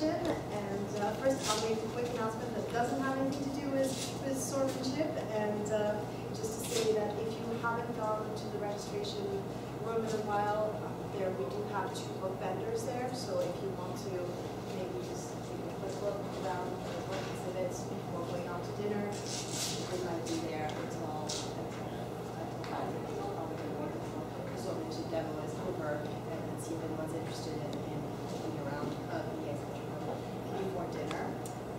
demonstration. And uh, first, I'll make a quick announcement that doesn't have anything to do with, with swordsmanship. And uh, just to say that if you haven't gone to the registration room in a while, there we do have two book vendors there. So if you want to maybe just take a quick look around the book exhibits before going out to dinner, we might be there until the swordsmanship demo is over and see if anyone's interested in, in looking around uh, the exhibition room before dinner.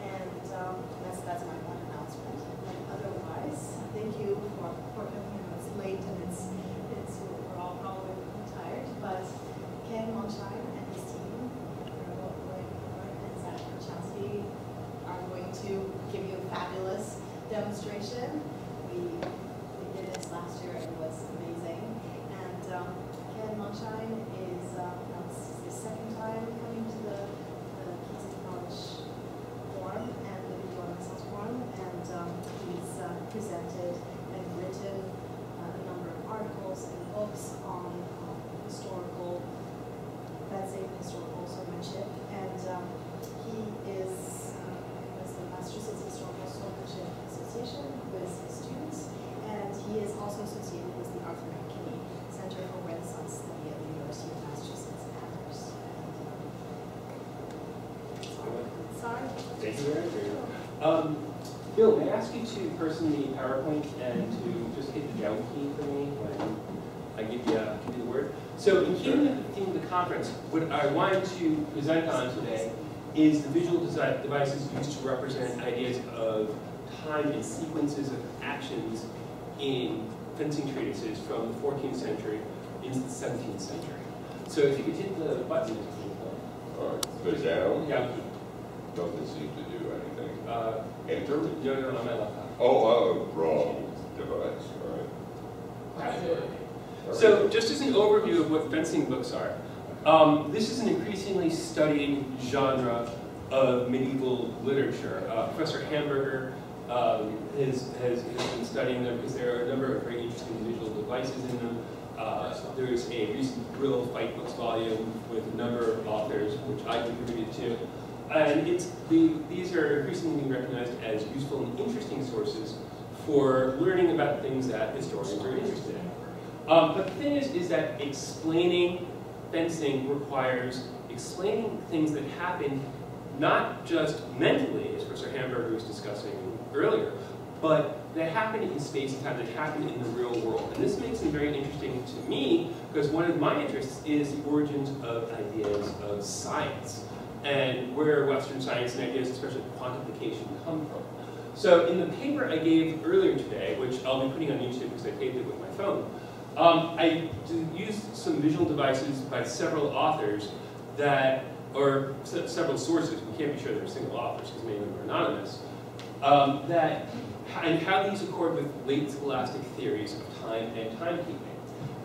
And um, that's, that's my one announcement. And otherwise, thank you for, for coming. I know it's late and it's, it's, we're all probably tired, but Ken Mondschein and his team, Rebel Lloyd and Zach Kachowski are going to give you a fabulous demonstration. We, we did this last year and it was amazing. And um, Ken Mondschein is, uh, that's his second time coming to the, the Keene State College Forum and the Medieval Renaissance Forum. And um, he's uh, presented and written uh, a number of articles and books on um, historical fencing, historical swordsmanship. And um, he is, uh, was the Massachusetts Historical Swordsmanship Association with his students. And he is also associated with the Arthur F. Kinney Center for Renaissance Study at the University of Massachusetts Amherst. And, uh, Sorry. Thank you very much. Um, Bill, may I ask you to person the PowerPoint and to just hit the down key for me when I give you, uh, give you the word? So in keeping with the theme of the conference, what I wanted to present on today is the visual desi- devices used to represent ideas of time and sequences of actions in fencing treatises from the 14th century into the 17th century. So if you could hit the button. All right, the down, Down key. doesn't seem to do anything. Uh, Enter? no, no, on my laptop. Oh, oh, wrong device, all right. So just as an overview of what fencing books are, um, this is an increasingly studied genre of medieval literature. Uh, Professor Hamburger um, has, has, has been studying them because there are a number of very interesting visual devices in them. Uh, there's a recent Brill Fight Books volume with a number of authors, which I contributed to. And it's the, these are increasingly being recognized as useful and interesting sources for learning about things that historians are interested in. Um, but the thing is, is that explaining fencing requires explaining things that happen not just mentally, as Professor Hamburger was discussing earlier, but that happen in space and time, that happen in the real world. And this makes them very interesting to me, because one of my interests is the origins of ideas of science, and where Western science and ideas, especially quantification, come from. So in the paper I gave earlier today, which I'll be putting on YouTube because I taped it with my phone, um, I used some visual devices by several authors that, or se several sources, we can't be sure they're single authors because many of them are anonymous, um, that, and how these accord with late scholastic theories of time and timekeeping.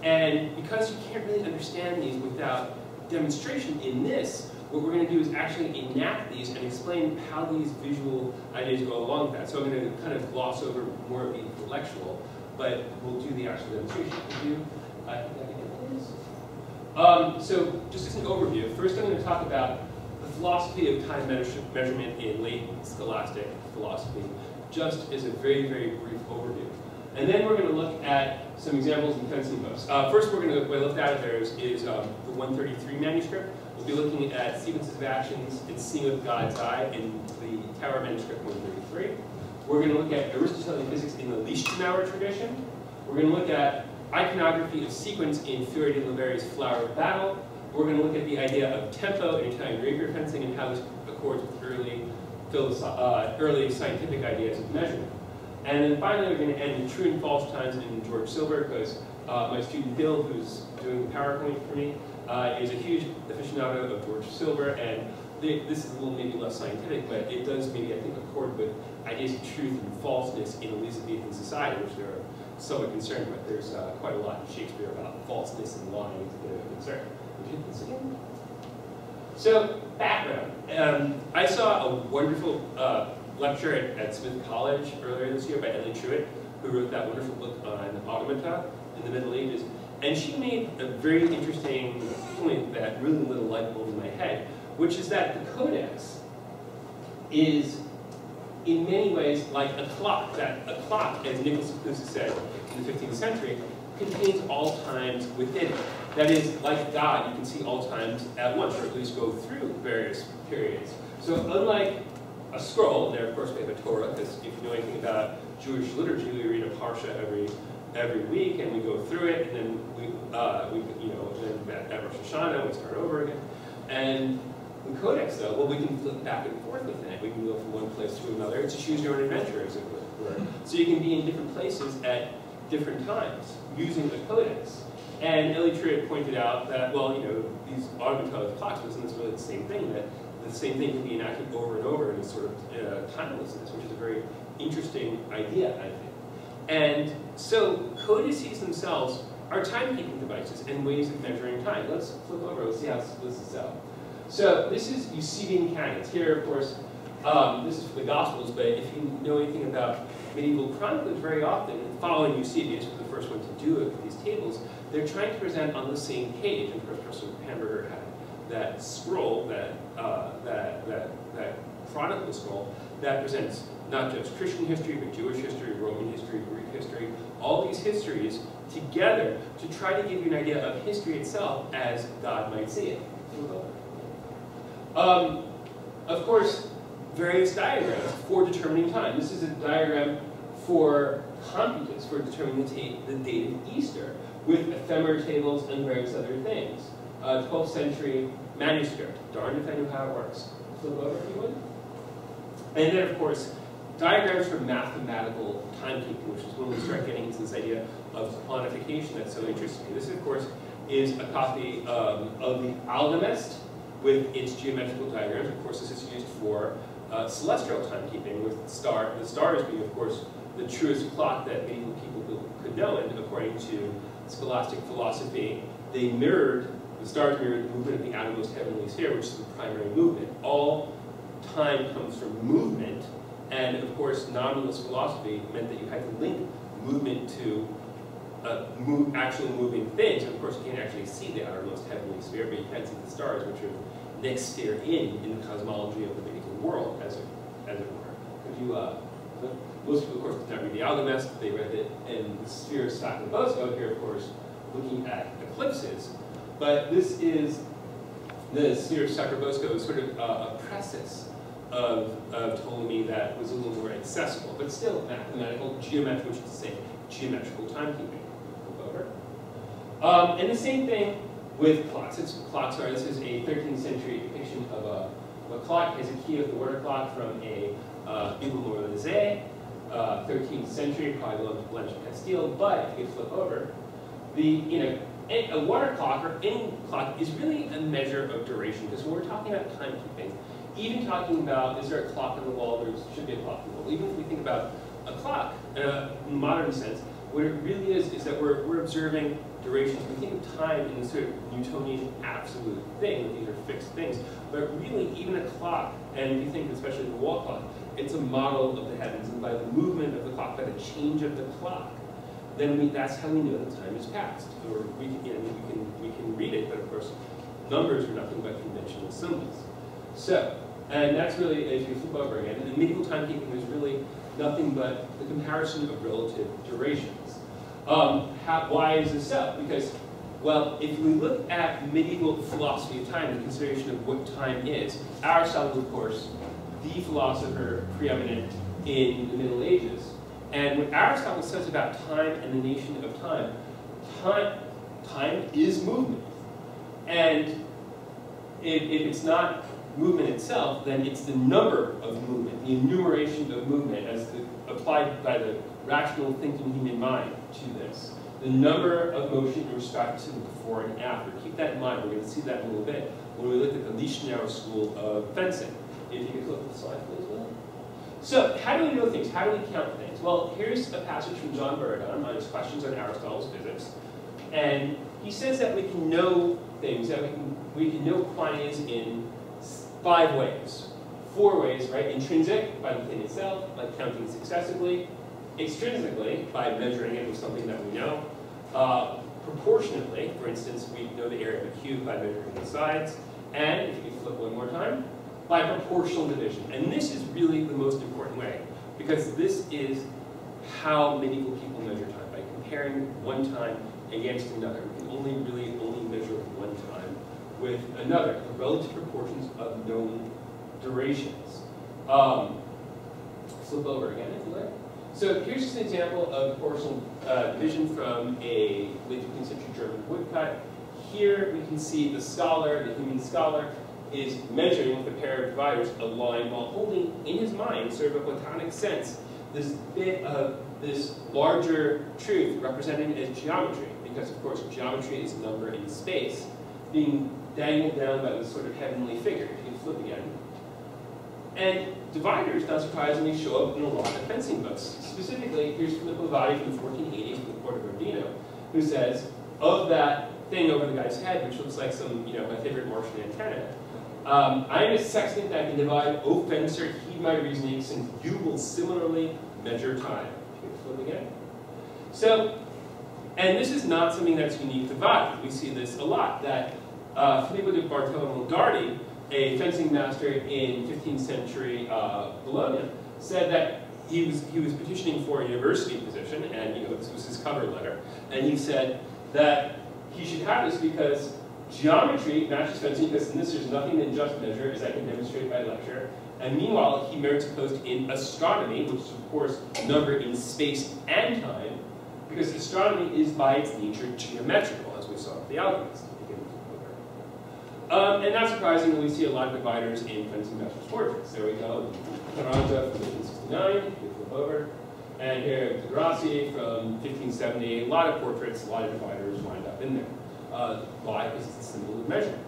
And because you can't really understand these without demonstration in this, what we're going to do is actually enact these and explain how these visual ideas go along with that. So I'm going to kind of gloss over more of the intellectual, but we'll do the actual demonstration. Can you, this. Um, so just as an overview, first I'm going to talk about the philosophy of time measure measurement in late scholastic philosophy, just as a very, very brief overview. And then we're going to look at some examples in fencing books. Uh, first, we're going to, what I there is, is um, the 133 manuscript. We'll be looking at sequences of actions and seeing with God's eye in the Tower manuscript 133. We're going to look at Aristotelian physics in the Liechtenauer tradition. We're going to look at iconography of sequence in Fiore dei Liberi's Flower of Battle. We're going to look at the idea of tempo in Italian rapier fencing and how this accords with early, uh, early scientific ideas of measurement. And then finally, we're going to end in true and false times in George Silver, because uh, my student Bill, who's doing the PowerPoint for me, uh, is a huge aficionado of George Silver, and they, this is a little maybe less scientific, but it does maybe, I think, accord with ideas of truth and falseness in Elizabethan society, which they're somewhat concerned with. There's uh, quite a lot in Shakespeare about falseness and lying concerned. Would you hit this again? So, background. Um, I saw a wonderful uh, lecture at, at, Smith College earlier this year by Ellie Truitt, who wrote that wonderful book on automata in the Middle Ages. And she made a very interesting point that really lit a light bulb in my head, which is that the codex is in many ways like a clock, that a clock, as Nicholas Cusanus said in the 15th century, contains all times within it. That is, like God, you can see all times at once, or at least go through various periods. So unlike a scroll, there of course we have a Torah, because if you know anything about Jewish liturgy, we read a parsha every every week, and we go through it, and then we, uh, we you know, then at Rosh Hashanah we start over again. And the Codex, though, well, we can flip back and forth within it. We can go from one place to another. It's a choose your own adventure, as it were. So you can be in different places at different times using the Codex. And Ellie pointed out that, well, you know, these automaton clocks wasn't really the same thing, that the same thing can be enacted over and over in this sort of uh, timelessness, which is a very interesting idea, I think. And so codices themselves are timekeeping devices and ways of measuring time. Let's flip over, let's see how this is out. So this is Eusebian canons. Here, of course, um, this is for the Gospels, but if you know anything about medieval chronicles, very often, following Eusebius was the first one to do it with these tables, they're trying to present on the same page, and Professor Hamburger had that scroll, that, uh, that, that, that chronicle scroll, that presents not just Christian history, but Jewish history, Roman history, Greek history, all these histories together to try to give you an idea of history itself as God might see it. Um, of course, various diagrams for determining time. This is a diagram for computus, for determining the, the date of Easter, with ephemera tables and various other things. Uh, 12th century manuscript. Darned if I knew how it works. Flip over if you would. And then, of course, diagrams for mathematical timekeeping, which is when we start getting into this idea of quantification that's so interesting. This, of course, is a copy um, of the Almagest with its geometrical diagrams. Of course, this is used for uh, celestial timekeeping, with star, the stars being, of course, the truest clock that medieval people could know. And according to scholastic philosophy, they mirrored, the stars mirrored the movement of the outermost heavenly sphere, which is the primary movement. All time comes from movement, and of course, nominalist philosophy meant that you had to link movement to uh, move, actual moving things. And of course, you can't actually see the outermost heavenly sphere, but you can see the stars, which are next sphere in in the cosmology of the medieval world, as it, as it were. Could you, uh, most people, of course, did not read the Almagest, they read it in the sphere of Sacrobosco, here, of course, looking at eclipses. But this is the sphere of Sacrobosco is sort of uh, a precis of, of Ptolemy that was a little more accessible, but still mathematical, geometric, which is to say geometrical timekeeping. Um, and the same thing with clocks. It's, clocks are, this is a 13th century depiction of a, of a clock. It's a key of the water clock from a uh, Moralizé, uh, 13th century, probably belonged to Castile, but if you flip over, the, you know, a water clock or any clock is really a measure of duration because when we're talking about timekeeping, even talking about is there a clock on the wall, there should be a clock on the wall, even if we think about a clock in a modern sense, what it really is is that we're, we're observing durations. We think of time in this sort of Newtonian absolute thing, that these are fixed things, but really even a clock, and you think especially the wall clock, it's a model of the heavens, and by the movement of the clock, by the change of the clock, then we, that's how we know that time has passed. Or we can, you know, we can, we can read it, but of course, numbers are nothing but conventional symbols. So, and that's really, if you flip over again, the medieval timekeeping is really nothing but the comparison of relative durations. Um, how, why is this so? Because, well, if we look at medieval philosophy of time, the consideration of what time is, Aristotle, of course, the philosopher preeminent in the Middle Ages, and what Aristotle says about time and the nation of time, time, time is movement. And if, if it's not movement itself, then it's the number of movement, the enumeration of movement as the, applied by the rational thinking human mind to this. The number of motion in respect to the before and after. Keep that in mind. We're going to see that in a little bit when we look at the Liechtenauer school of fencing. If you could look at the slide, please, Will. So, how do we know things? How do we count things? Well, here's a passage from John Buridan on his questions on Aristotle's physics. And he says that we can know things, that we can, we can know quantities in five ways. Four ways, right? Intrinsic, by the thing itself, by counting successively. Extrinsically, by measuring it with something that we know. Uh, proportionately, for instance, we know the area of a cube by measuring the sides. And if you flip one more time, by proportional division. And this is really the most important way, because this is how medieval people measure time, by comparing one time against another. We can only really only measure one time with another, the relative proportions of known durations. Um, flip over again if you like. So here's just an example of proportional uh, division from a late 15th century German woodcut. Here we can see the scholar, the human scholar, is measuring with a pair of dividers a line while holding in his mind, sort of a platonic sense, this bit of this larger truth represented as geometry, because of course geometry is number in space, being dangled down by this sort of heavenly figure. You can flip again. And dividers, not surprisingly, show up in a lot of fencing books. Specifically, here's from the 1480s from the Court of Urbino, who says, of that thing over the guy's head, which looks like some, you know, my favorite Martian antenna, um, I am a sextant that can divide, O fencer, heed my reasoning, since you will similarly measure time. Flip again. So, and this is not something that's unique to Vadi. We see this a lot, that uh, Filippo di Dardi, a fencing master in 15th century uh, Bologna, said that he was, he was petitioning for a university position, and you know, this was his cover letter, and he said that he should have this because geometry matches fencing, because in this there's nothing than just measure, as I can demonstrate by lecture, and meanwhile he merits a post in astronomy, which is of course number in space and time, because astronomy is by its nature geometrical, as we saw with the Almagest. Um, and not surprisingly, we see a lot of dividers in fencing masters portraits. There we go, Carranza from 1569, we flip over. And here, De Grassi from 1570, a lot of portraits, a lot of dividers lined up in there. Uh, why? Because it's a symbol of measurement.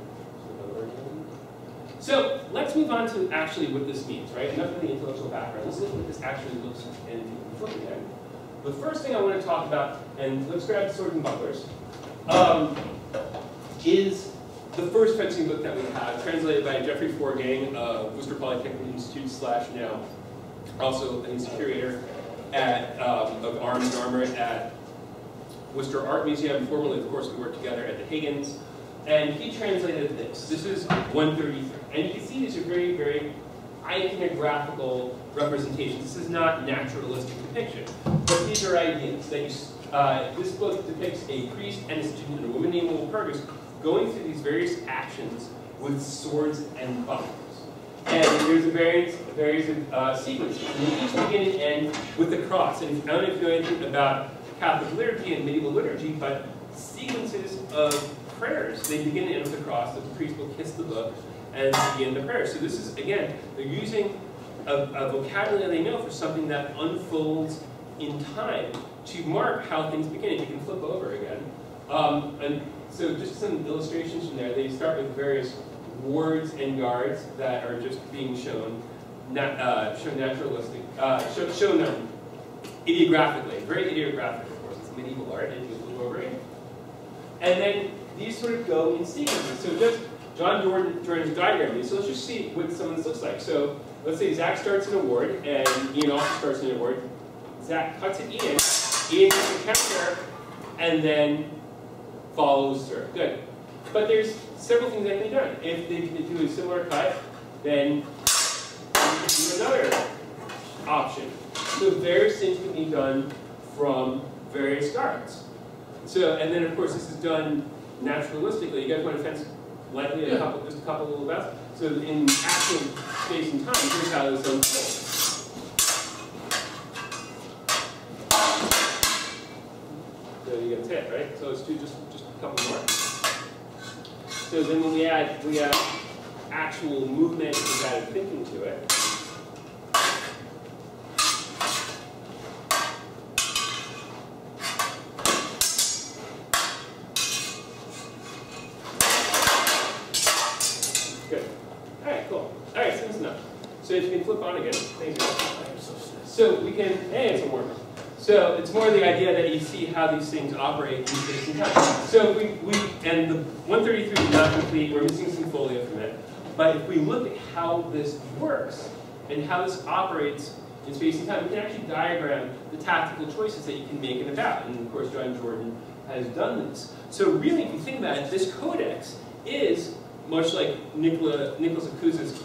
So let's move on to actually what this means, right? Enough of the intellectual background. Let's look at what this actually looks like flip again. The first thing I want to talk about, and let's grab swords and bucklers, um, is the first fencing book that we have, translated by Jeffrey Forgeng of Worcester Polytechnic Institute slash now also an institute curator at, um, of arms and armor at Worcester Art Museum. Formerly, of course, we worked together at the Higgins. And he translated this. This is 133. And you can see these are very, very iconographical representations. This is not naturalistic depiction. But these are ideas that you, uh, this book depicts a priest and a student and a woman named Walpurgis going through these various actions with swords and bucklers. And there's a various, various uh, sequences. And each begin and end with the cross. And I don't know if you know anything about Catholic liturgy and medieval liturgy, but sequences of prayers, they begin and end with the cross, the priest will kiss the book and begin the prayer. So this is, again, they're using a, a vocabulary they know for something that unfolds in time to mark how things begin. And You can flip over again. Um, and so just some illustrations from there. They start with various wards and guards that are just being shown, nat uh, shown naturalistic, uh, show, shown um, ideographically, very ideographic, of course. It's medieval art, and you move over it. And then these sort of go in sequences. So just John Jordan, Jordan's diagram. So let's just see what some of this looks like. So let's say Zach starts in a ward, and Ian also starts in a ward. Zach cuts at Ian. Ian gets a counter, and then follows through. Good. But there's several things that can be done. If they do a similar cut, then you can do another option. So various things can be done from various guards. So, and then of course this is done naturalistically. You guys want to fence likely a couple, just a couple little bets. So in actual space and time, here's how this unfolds. So you get tip, right? So let's do just, just couple more. So then when we add, we add actual movement, we added thinking to it. Good. All right, cool. All right, so that's enough. So if you can flip on again, thank you. So we can, hey, it's a warm So it's more the idea that you see how these things operate in space and time. So we, we and the 133 is not complete, we're missing some folio from it. But if we look at how this works and how this operates in space and time, we can actually diagram the tactical choices that you can make in a bout. And of course, John Jordan has done this. So really, if you think about it, this codex is much like Nicola, Nicholas of Cusa's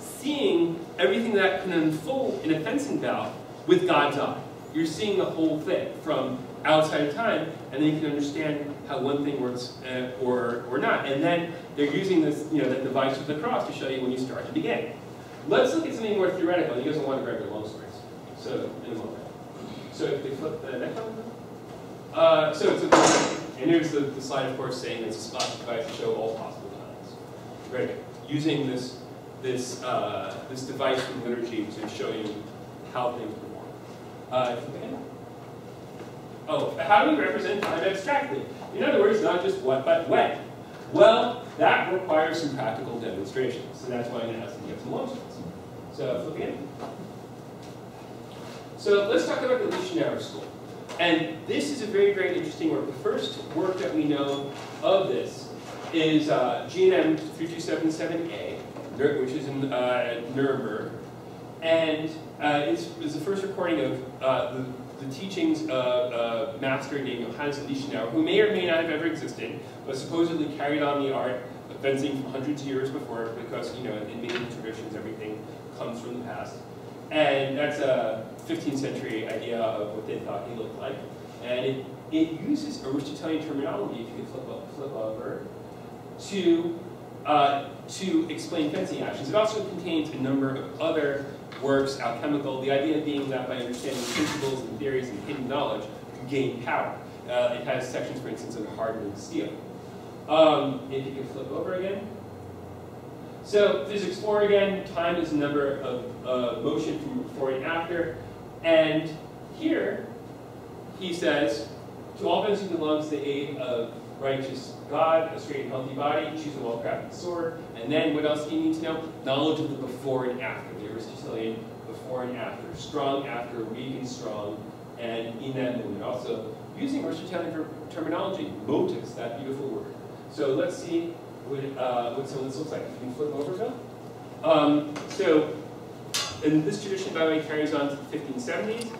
seeing everything that can unfold in a fencing bout with God's eye. You're seeing the whole thing from outside of time, and then you can understand how one thing works uh, or, or not. And then they're using this, you know, the device with the cross to show you when you start to begin. Let's look at something more theoretical. You guys don't want to grab your longswords. So, in a moment. So if they flip the next one. Uh, so, it's a, and here's the, the slide, of course, saying it's a spot device to show all possible times. Right? Using this this uh, this device from liturgy to show you how things. Uh, oh, how do we represent time abstractly? In other words, not just what, but when. Well, that requires some practical demonstrations, so that's why I'm going to get some long So, flip again. So let's talk about the Lichtenauer School. And this is a very, very interesting work. The first work that we know of this is uh, GNM 3277A, which is in uh, Nuremberg. And uh, it's, it's, the first recording of uh, the, the, teachings of a master named Johannes Lichtenauer, who may or may not have ever existed, but supposedly carried on the art of fencing from hundreds of years before, because, you know, in medieval traditions, everything comes from the past. And that's a 15th century idea of what they thought he looked like. And it, it uses Aristotelian terminology, if you could flip, up, flip over, to, uh, to explain fencing actions. It also contains a number of other works, alchemical, the idea being that by understanding principles and theories and hidden knowledge, you gain power. Uh, it has sections, for instance, of hardening steel. Um, if you can flip over again. So physics 4 again, time is the number of uh, motion from before and after. And here, he says, to all those who belong to the aid of righteous God, a straight and healthy body, choose a well-crafted sword. And then what else do you need to know? Knowledge of the before and after, the before and after. Strong after, weak and strong, and in that moment. Also, using Aristotelian terminology, motus, that beautiful word. So let's see what, uh, what some of this looks like. You can flip over, Bill. Um, so, and this tradition, by the way, carries on to the 1570s,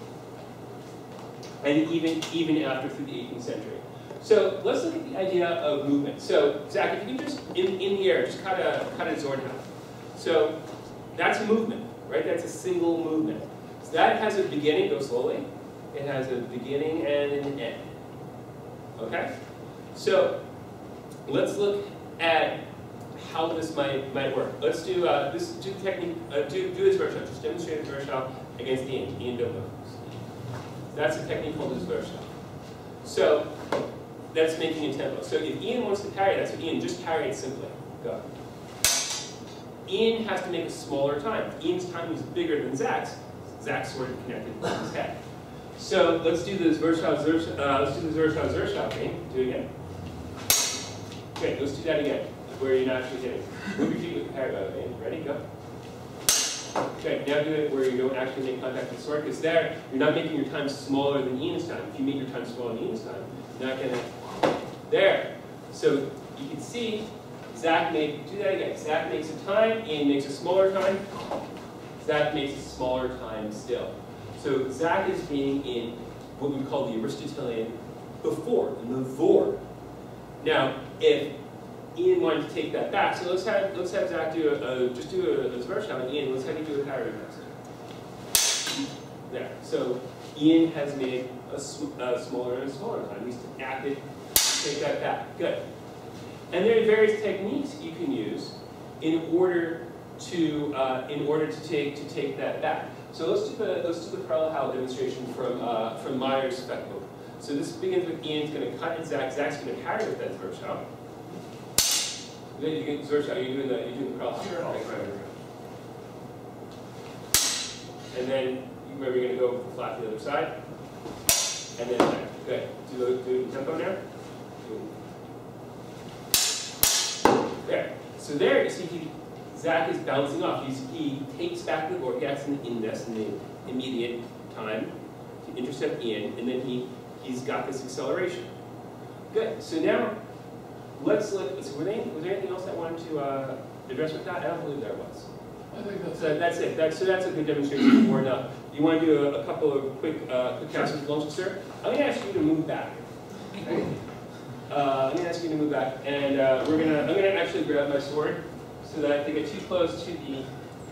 and even, even after through the 18th century. So let's look at the idea of movement. So Zach, if you can just, in, in the air, just kind of kind of Zornhaus. So that's movement, right? That's a single movement. So that has a beginning, go slowly. It has a beginning and an end. Okay? So let's look at how this might, might work. Let's do uh, this do technique, uh, do, do this workshop. Just demonstrate the workshop against Ian. Ian know. That's a technique called this workshop. So that's making a tempo. So if Ian wants to carry, that's what Ian, just carry it simply. Go. Ian has to make a smaller time. Ian's time is bigger than Zach's, Zach's sort of connected with his head. So let's do this Zwerchhau, Zwerchhau, uh, let's do the thing. Do it again. Okay, let's do that again, where you're not actually hitting. Move your feet with the carry, by the. Ready? Go. Okay, now do it where you don't actually make contact with the sword, because there, you're not making your time smaller than Ian's time. If you make your time smaller than Ian's time, you're not to there. So you can see Zach made, do that again. Zach makes a time, Ian makes a smaller time. Zach makes a smaller time still. So Zach is being in what we call the Aristotelian before, the vor. Now, if Ian wanted to take that back, so let's have let's have Zach do a, a just do a, a Zwerchhau, and Ian, let's have you do a Kyrie There. So Ian has made a, sm a smaller and a smaller time. He's acted Take that back. Good. And there are various techniques you can use in order to uh, in order to take to take that back. So let's do the let's do the parallel demonstration from uh, from Meyer's spectrum. So this begins with Ian's going to cut and Zach. Zach's going to carry with that Zwerchhau. Then you get Zwerchhau. You're doing the you're doing the parallel. Sure. And then remember you're going to go with the flat to the other side. And then there. Okay. Do the, do the tempo now. There. So there, you see, he, Zach is bouncing off. He's, he takes back the vortex in the index in the immediate time to intercept Ian, and then he, he's got this acceleration. Good. So now, let's look. So were there, was there anything else I wanted to uh, address with that? I don't believe there was. I think that's so that's it. That's, so that's a good demonstration for enough. You want to do a, a couple of quick uh, quick with lunch, sir? I'm going to ask you to move back. Uh, I'm ask you to move back, and uh, we're gonna, I'm gonna actually grab my sword so that if they get too close to the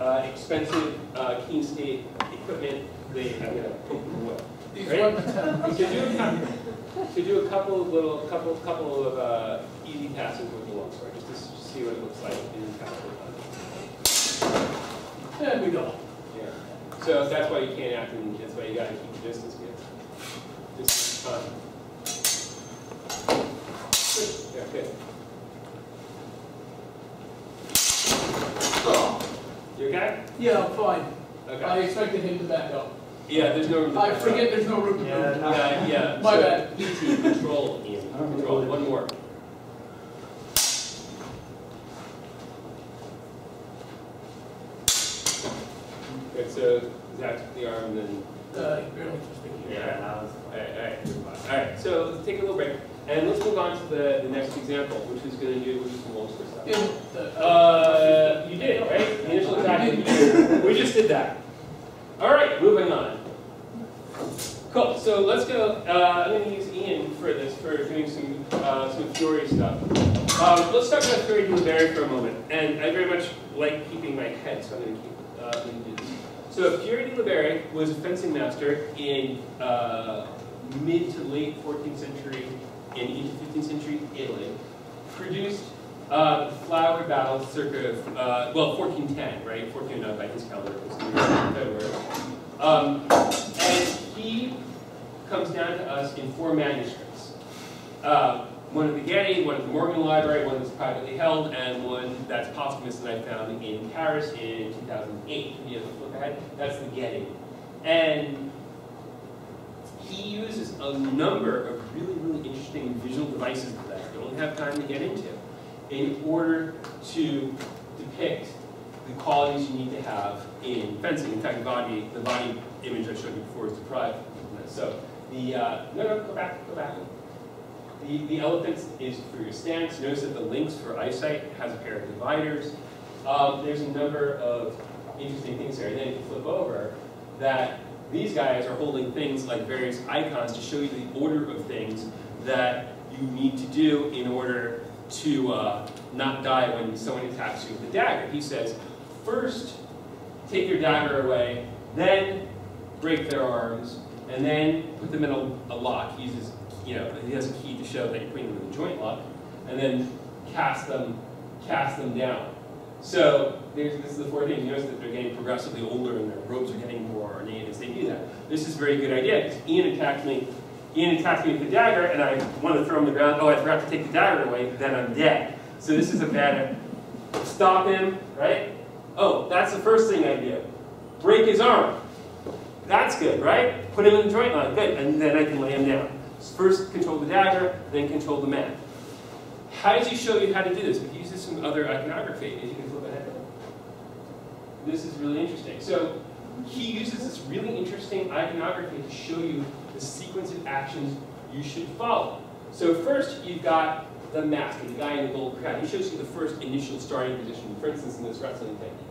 uh, expensive uh, Keene State equipment, they, I'm gonna poke them away. These Right. have To do a couple, to do a couple of little, couple, couple of uh, easy passes with the longsword, just to see what it looks like in practical. There we go. Yeah. So that's why you can't act in, that's why you gotta keep the distance, kids. Distance, fun. Good, yeah, good. You okay? Yeah, I'm fine. I expected him to back up. Yeah, there's no room to. I forget there's no room to Yeah, move. no. Yeah, yeah. My So, bad. PT, control, Ian, control, one more. Good, so Zach the arm, then Uh, barely just thinking. Yeah. that was. Alright, alright, alright, so let's take a little break, and let's move on to the, the next example, which is gonna do, which is some Ulster stuff. Yeah, Uh, you did, right? The initial we just did that. Alright, moving on. Cool, so let's go, uh, I'm gonna use Ian for this, for doing some, uh, some Fiore stuff. Um, let's talk about Fury Barry for a moment, and I very much like keeping my head, so I'm gonna keep, uh, gonna this. So Fiore dei was a fencing master in, uh, mid to late 14th century and into 15th century Italy. Produced uh, Flower Battle circa, uh, well, 1410, right? 1409 by his calendar, of February. Um, and he comes down to us in four manuscripts. Uh, one at the Getty, one at the Morgan Library, one that's privately held, and one that's posthumous that I found in Paris in 2008. Can you look ahead? That's the Getty. And he uses a number of really, really interesting visual devices that I don't have time to get into in order to depict the qualities you need to have in fencing. In fact, the body, the body image I showed you before is deprived. So the, uh, no, no, go back, go back. The, the elephant is for your stance. Notice that the lynx for eyesight has a pair of dividers. Um, there's a number of interesting things there. And then if you flip over, that these guys are holding things like various icons to show you the order of things that you need to do in order to uh, not die when someone attacks you with a dagger. He says, first take your dagger away, then break their arms, and then put them in a, a lock. He uses, you know, he has a key to show that you're putting them in a joint lock, and then cast them, cast them down. So this is the four things. You notice that they're getting progressively older and their robes are getting more ornate as they do that. This is a very good idea because Ian attacked me. Ian attacked me with the dagger, and I want to throw him to the ground. Oh, I forgot to take the dagger away. Then I'm dead. So this is a bad. Stop him, right? Oh, that's the first thing I do. Break his arm. That's good, right? Put him in the joint line. Good, and then I can lay him down. First control the dagger, then control the man. How does he show you how to do this? He uses some other iconography. As you can flip ahead. This is really interesting. So he uses this really interesting iconography to show you the sequence of actions you should follow. So first, you've got the master, the guy in the gold crown. He shows you the first initial starting position, for instance, in this wrestling technique.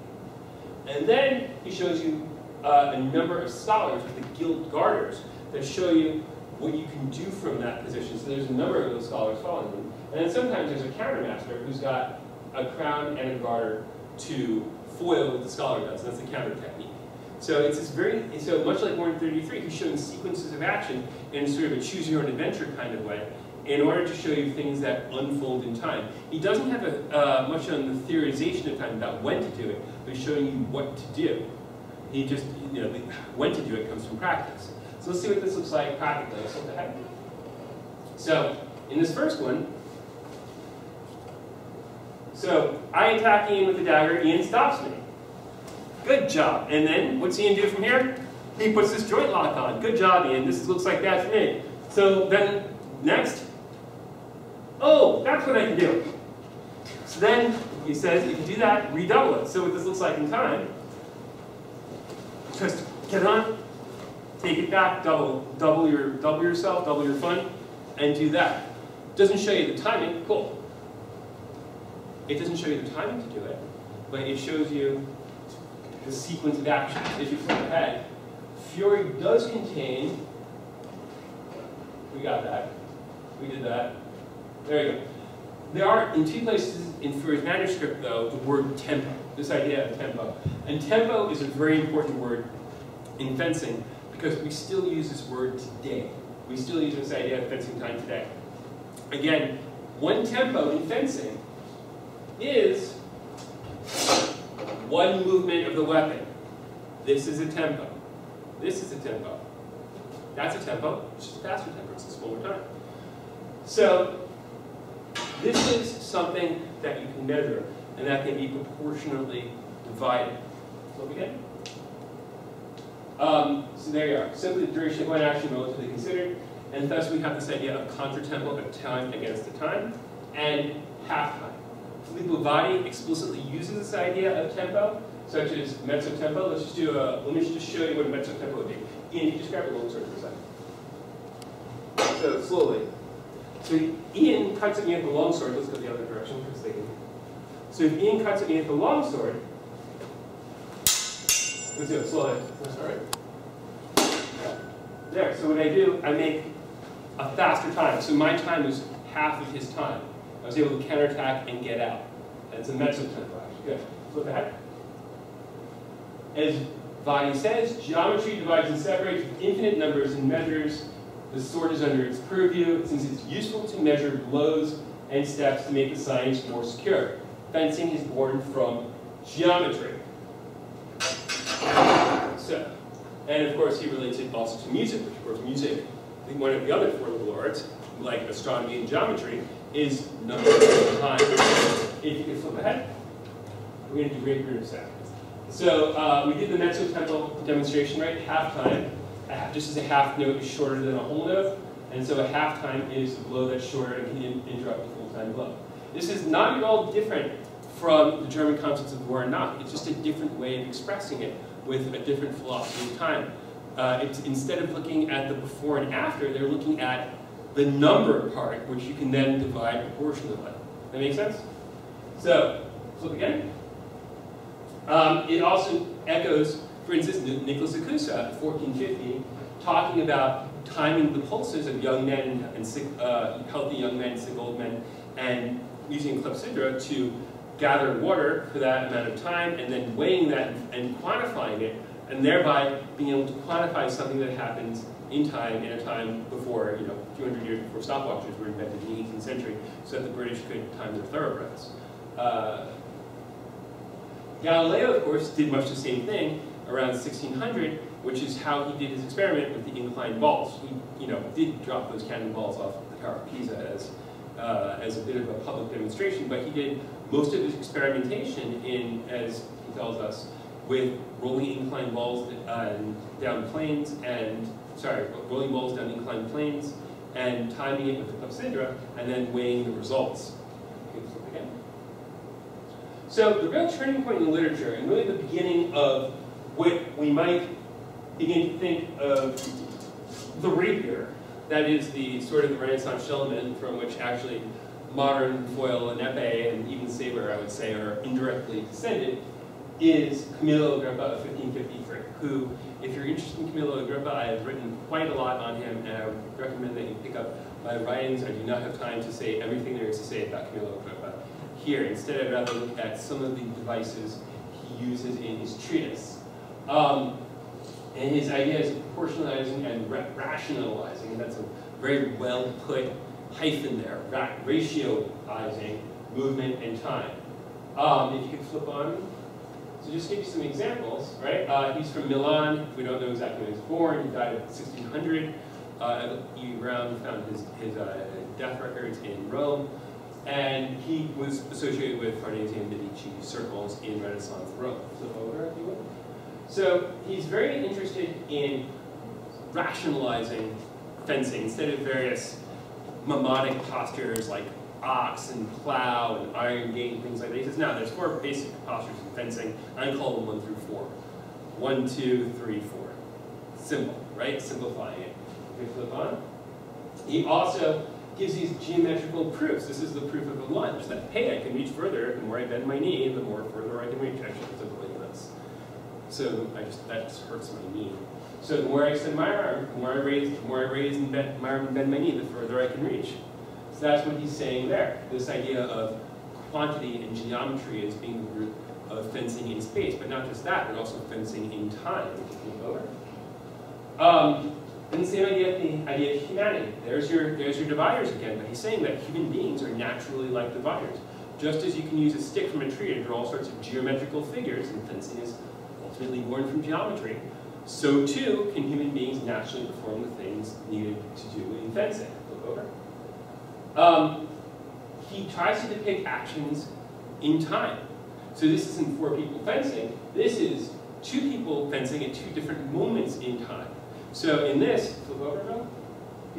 And then he shows you uh, a number of scholars with the guild garters that show you what you can do from that position. So there's a number of those scholars following him. And then sometimes there's a countermaster who's got a crown and a garter to foil what the scholar does. That's the counter technique. So it's this very, so much like Warren 33, he's showing sequences of action in sort of a choose your own adventure kind of way in order to show you things that unfold in time. He doesn't have a, uh, much on the theorization of time about when to do it, but he's showing you what to do. He just, you know, when to do it comes from practice. So let's see what this looks like practically. So in this first one, so I attack Ian with the dagger, Ian stops me. Good job. And then what's Ian do from here? He puts this joint lock on. Good job, Ian. This looks like that to me. So then next, oh, that's what I can do. So then he says, if you do that, redouble it. So what this looks like in time, just get on, take it back, double, double your, double yourself, double your fun, and do that. Doesn't show you the timing, cool. It doesn't show you the timing to do it, but it shows you the sequence of actions. If you flip ahead, Fiore does contain, we got that, we did that, There you go. There are, in two places in for his manuscript though, the word tempo, this idea of tempo. And tempo is a very important word in fencing because we still use this word today. We still use this idea of fencing time today. Again, one tempo in fencing is one movement of the weapon. This is a tempo. This is a tempo. That's a tempo, it's just a faster tempo, it's a slower time. So, this is something that you can measure, and that can be proportionally divided. Flip again. Um, so there you are. Simply the duration of one action relatively considered, and thus we have this idea of contratempo, of time against the time, and half time. Vadi explicitly uses this idea of tempo, such as mezzo tempo. Let's just do a, let me just show you what a mezzo tempo would be. Ian, can you describe a long sword for a second? So slowly. So Ian cuts at me with the long sword. Let's go the other direction because they can. So if Ian cuts at me with the long sword, let's do it slowly. Sorry? There. So what I do, I make a faster time. So my time is half of his time. Was able to counterattack and get out. That's a tempo. Actually. Good. Flip ahead. As Vadi says, geometry divides and separates with infinite numbers and measures. The sword is under its purview, since it's useful to measure blows and steps to make the science more secure. Fencing is born from geometry. So, and of course he relates it also to music, which of course music, one of the other four liberal arts, like astronomy and geometry, is number time. If you can flip ahead, we're going to do great group set. So uh, we did the mezzo tempo demonstration, right? Half time, just as a half note is shorter than a whole note, and so a half time is a blow that's shorter and can interrupt the full time blow. This is not at all different from the German concepts of Vor and Nach. It's just a different way of expressing it with a different philosophy of time. Uh, instead of looking at the before and after, they're looking at the number part, which you can then divide proportionally. That make sense? So, flip again. Um, it also echoes, for instance, Nicholas of Cusa, 1450, talking about timing the pulses of young men and sick, uh, healthy young men, sick old men, and using clepsydra to gather water for that amount of time, and then weighing that and quantifying it, and thereby being able to quantify something that happens in time, in a time before, you know, 200 years before stopwatches were invented in the 18th century, so that the British could time their thoroughbreds. Uh, Galileo, of course, did much the same thing around 1600, which is how he did his experiment with the inclined balls. He, you know, did drop those cannonballs off the Tower of Pisa as, uh, as a bit of a public demonstration, but he did most of his experimentation in, as he tells us, with rolling inclined balls uh, down planes and, sorry, rolling balls down inclined planes and timing it with the clepsydra and then weighing the results. So the real turning point in the literature, and really the beginning of what we might begin to think of the rapier, that is the sort of the Renaissance Schliemann from which actually modern foil and epee and even saber, I would say, are indirectly descended, is Camillo Agrippa of 1553, who, if you're interested in Camillo Agrippa, I have written quite a lot on him, and I recommend that you pick up my writings. I do not have time to say everything there is to say about Camillo Agrippa here. Instead, I'd rather look at some of the devices he uses in his treatise. Um, and his idea is proportionalizing and rationalizing, and that's a very well put hyphen there, ra ratioizing movement and time. Um, if you could flip on. So just give you some examples, right? Uh, he's from Milan. We don't know exactly when he was born. He died in 1600. Uh, he around found his, his uh, death records in Rome. And he was associated with Farnese and Medici circles in Renaissance Rome. Will. So he's very interested in rationalizing fencing instead of various mimetic postures like ox and plow and iron gate and things like that. He says, no, there's four basic postures in fencing, I call them one through four. One, two, three, four. Simple, right? Simplifying it. We flip on. He also gives these geometrical proofs. This is the proof of a lunge, that, hey, I can reach further. The more I bend my knee, the more further I can reach. Actually, it's a this. So I just, that just hurts my knee. So the more I extend my arm, the more I raise, the more I raise and bend my arm and bend my knee, the further I can reach. So that's what he's saying there. This idea of quantity and geometry as being the root of fencing in space, but not just that, but also fencing in time. Um, and the same idea, the idea of humanity. There's your, there's your dividers again, but he's saying that human beings are naturally like dividers. Just as you can use a stick from a tree to draw all sorts of geometrical figures, and fencing is ultimately born from geometry, so too can human beings naturally perform the things needed to do in fencing. Um, he tries to depict actions in time. So this isn't four people fencing. This is two people fencing at two different moments in time. So in this, flip over,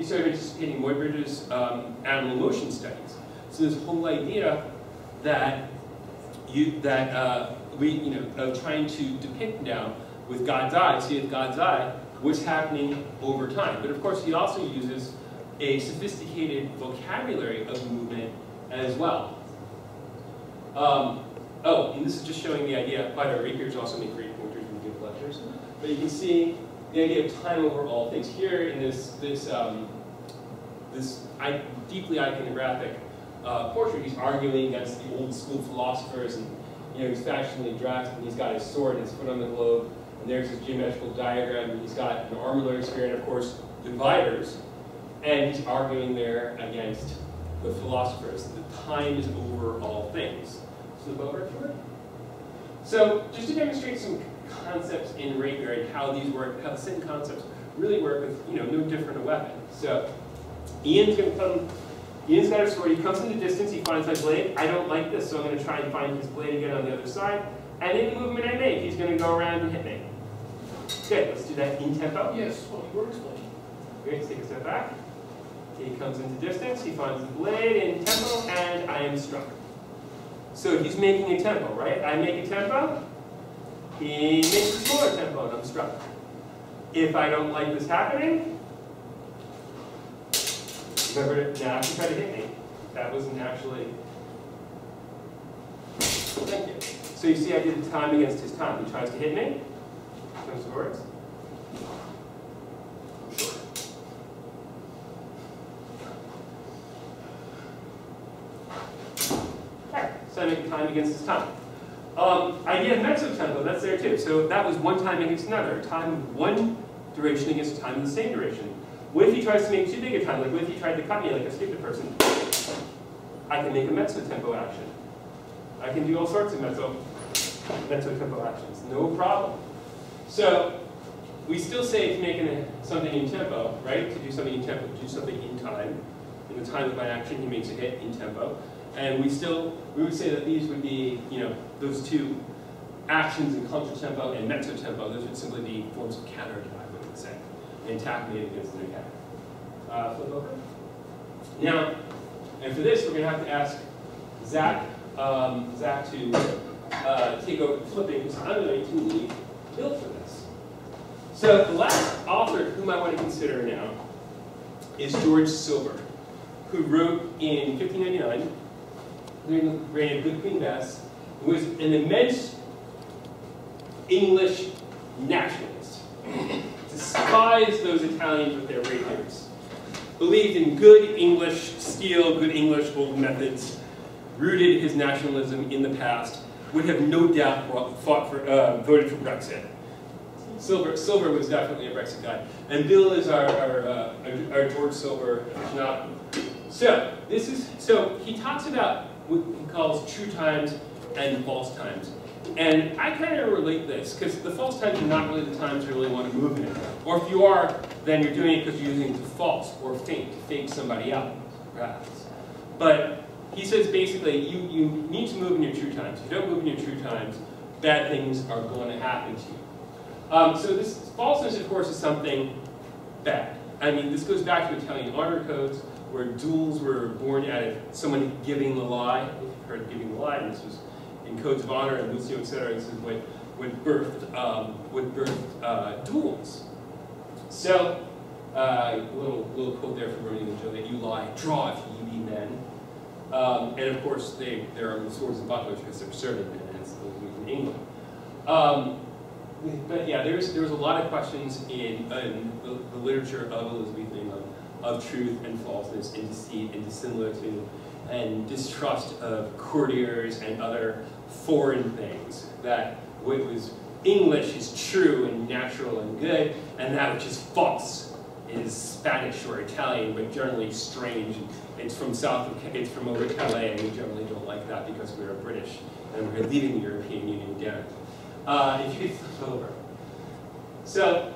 sort of anticipating Muybridge's um, animal motion studies. So this whole idea that you that uh, we you know of trying to depict now with God's eye, see with God's eye, what's happening over time. But of course, he also uses a sophisticated vocabulary of movement as well. Um, oh, and this is just showing the idea, by the way, rapiers also make great pointers you give lectures. But you can see the idea of time over all things. Here in this, this, um, this deeply iconographic uh, portrait, he's arguing against the old school philosophers, and you know, he's fashionably dressed, and he's got his sword and his foot on the globe, and there's his geometrical diagram, and he's got an armillary sphere, and of course, dividers, and he's arguing there against the philosophers. that time is over all things. Over if you would. So just to demonstrate some concepts in rapier and how these work, how the same concepts really work with, you know, no different a weapon. So Ian's to come, Ian's got a sword, he comes in the distance, he finds my blade, I don't like this, so I'm going to try and find his blade again on the other side, and any movement I make, he's going to go around and hit me. Good, let's do that in tempo. Yes, well, you were explaining. Great, take a step back. He comes into distance, he finds the blade in tempo, and I am struck. So he's making a tempo, right? I make a tempo, he makes a smaller tempo, and I'm struck. If I don't like this happening, remember, now he tried to hit me. That wasn't actually, thank you. So you see I did the time against his time. He tries to hit me, comes towards, Time against his time. Um, idea of mezzo tempo, that's there too. So that was one time against another. Time one duration against time in the same duration. What if he tries to make too big a time? Like what if he tried to cut me like a stupid person? I can make a mezzo tempo action. I can do all sorts of mezzo, mezzo tempo actions. No problem. So we still say making a, something in tempo, right? To do something in tempo, to do something in time. In the time of my action, he makes a hit in tempo. And we still, we would say that these would be, you know, those two actions in contratempo and mezzo tempo, those would simply be forms of counter attack, we would say, and it against an attack. Uh, flip over. Now, and for this, we're going to have to ask Zach, um, Zach to uh, take over flipping, because I'm going to need Bill for this. So the last author whom I want to consider now is George Silver, who wrote in 1599 during the reign of Good Queen Bess, who was an immense English nationalist. Despised those Italians with their rapiers. Believed in good English steel, good English old methods. Rooted his nationalism in the past. Would have no doubt fought for, uh, voted for Brexit. Silver, Silber was definitely a Brexit guy. And Bill is our, our, uh, our, George Silver. So, this is, so he talks about he calls true times and false times. And I kind of relate this, because the false times are not really the times you really want to move in. Or if you are, then you're doing it because you're using it to false or fake, to fake somebody out, perhaps. But he says basically, you, you need to move in your true times. If you don't move in your true times, bad things are going to happen to you. Um, so this falseness, of course, is something bad. I mean, this goes back to Italian honor codes where duels were born out of someone giving the lie. You've heard giving the lie, and this was in codes of honor and Lucio, etc. This is what, what birthed, um, what birthed uh, duels. So, uh, a little, little quote there from Romeo and Juliet, you lie, draw if ye be men. Um, and of course, they, there are swords and bucklers because they're serving men, the in England. Um, but yeah, there's, there's a lot of questions in, in the, the literature of Elizabethan of truth and falseness and deceit and dissimilitude and distrust of courtiers and other foreign things. That what was English is true and natural and good, and that which is false is Spanish or Italian, but generally strange. It's from south of, it's from over Calais, and we generally don't like that because we're British and we're leaving the European Union again. Uh, if you flip over. So,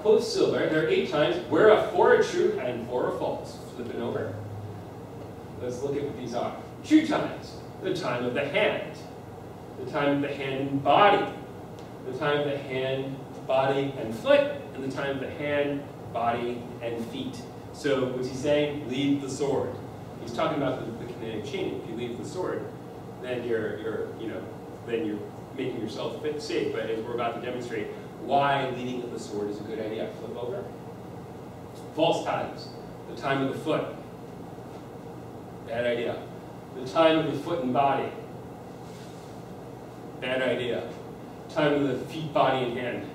quote Silver, there are eight times where a for a true and for a false. Flipping over. Let's look at what these are. Two times, the time of the hand, the time of the hand and body, the time of the hand, body, and foot, and the time of the hand, body, and feet. So what's he saying? Leave the sword. He's talking about the, the kinetic chain. If you leave the sword, then you're, you're, you know, then you're making yourself fit, safe. But as we're about to demonstrate, why leading with the sword is a good idea. Flip over. False times. The time of the foot. Bad idea. The time of the foot and body. Bad idea. Time of the feet, body, and hand.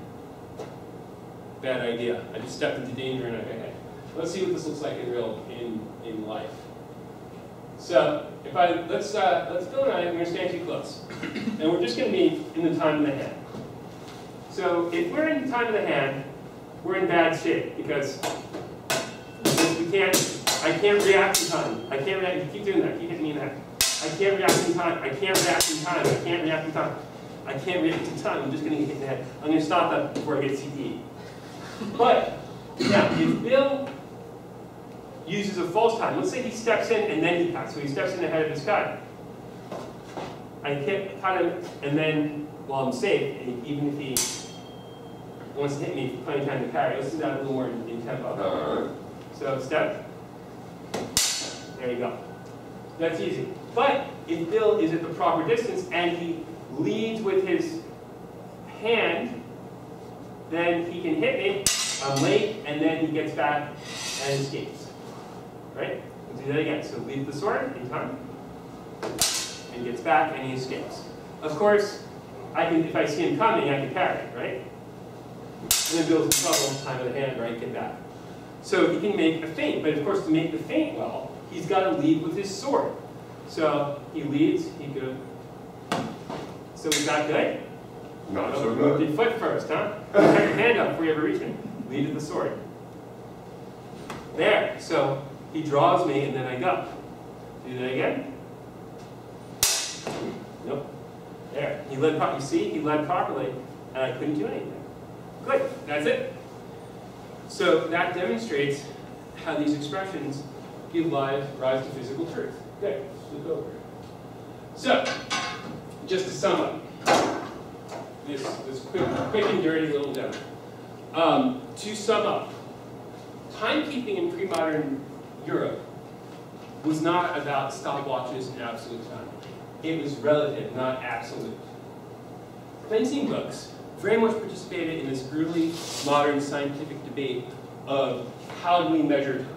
Bad idea. I just stepped into danger and I ahead. Let's see what this looks like in real in in life. So if I let's uh, let's Bill and I we're gonna stand too close, and we're just gonna be in the time of the hand. So if we're in time of the hand, we're in bad shape because we can't. I can't react in time. I can't react. Keep doing that. Keep hitting me in the head. I can't react in time. I can't react in time. I can't react in time. I can't react in time. I'm just going to get hit in the head. I'm going to stop that before I get CTE. But now, if Bill uses a false time, let's say he steps in and then he cuts. So he steps in ahead of his cut. I hit, cut him, and then, while I'm safe, even if he wants to hit me, plenty of time to parry. Let's do that a little more in, tempo. So step. There you go. That's easy. But if Bill is at the proper distance and he leads with his hand, then he can hit me. I'm late, and then he gets back and escapes. Right? We'll do that again. So leave the sword in time, and gets back and he escapes. Of course, I can if I see him coming, I can parry, right? And then in trouble, time of the hand, right? Get back. So he can make a feint, but of course to make the feint well, he's got to lead with his sword. So he leads, he goes. So we got good? Not so Move good. your foot first, huh? Have your hand up before you ever reach me. Lead with the sword. There. So he draws me and then I go. Do that again. Nope. There. He led. You see, he led properly, and I couldn't do anything. Good. That's it. So that demonstrates how these expressions give life, rise to physical truth. Good. Flip over. So, just to sum up, this, this quick, quick and dirty little demo. Um, to sum up, timekeeping in pre-modern Europe was not about stopwatches and absolute time. It was relative, not absolute. Fencing books very much participated in this early modern scientific debate of how do we measure time.